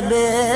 भोला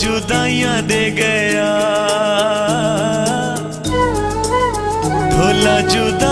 जुदाइयाँ दे गया। भोला जुदाइयाँ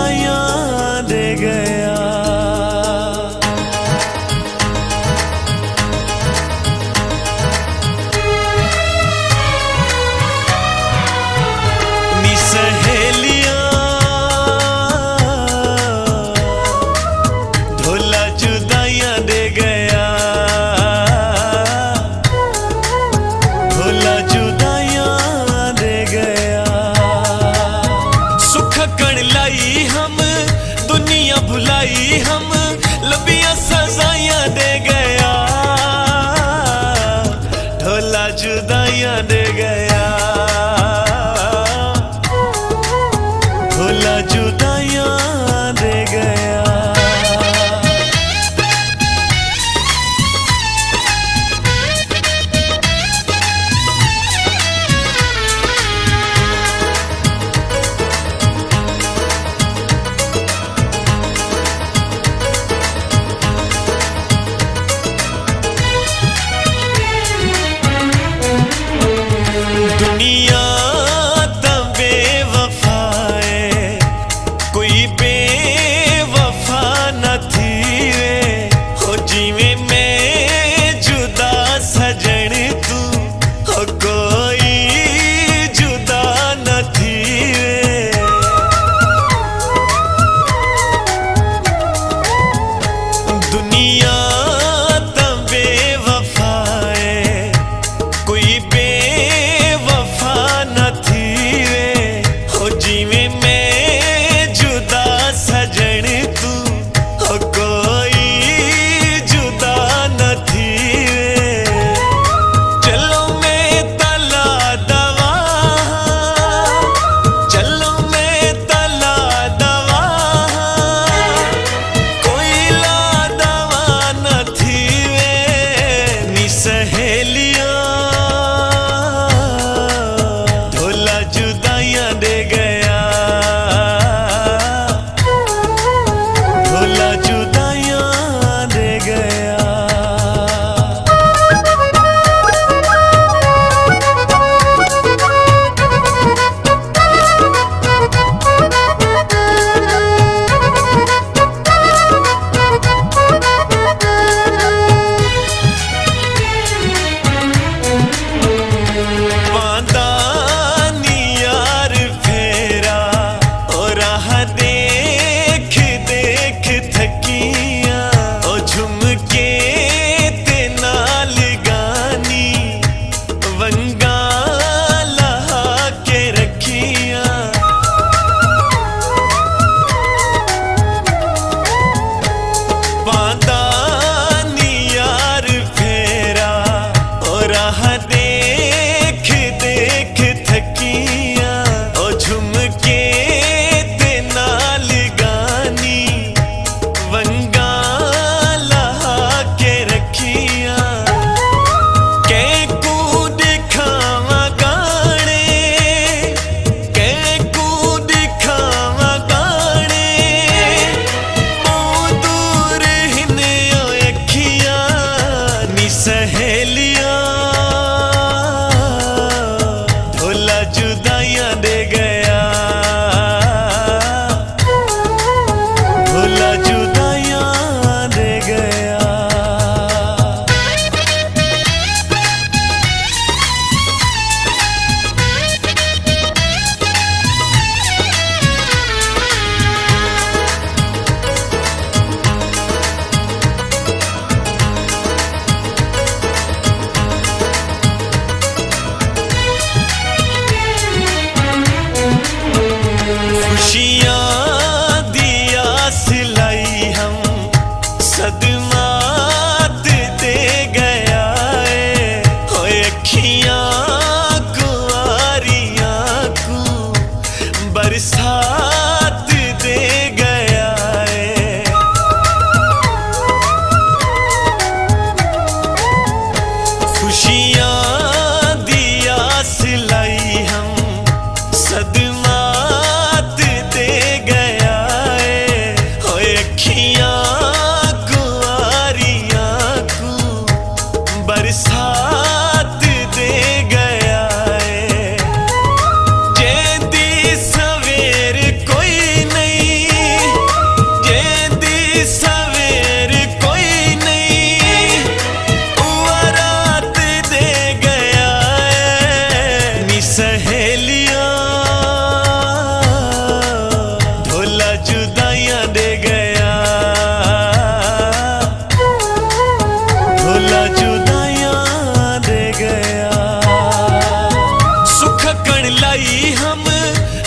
कण लाई हम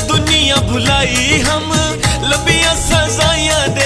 दुनिया भुलाई हम लबिया सजाया दे